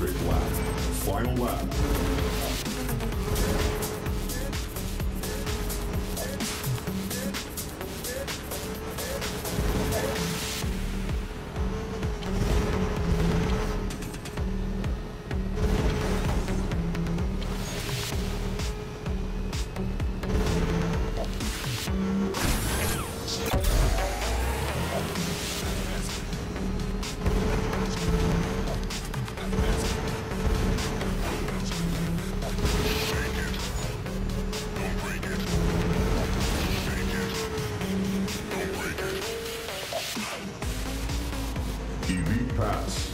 Lap. Final lap. Elite Pass.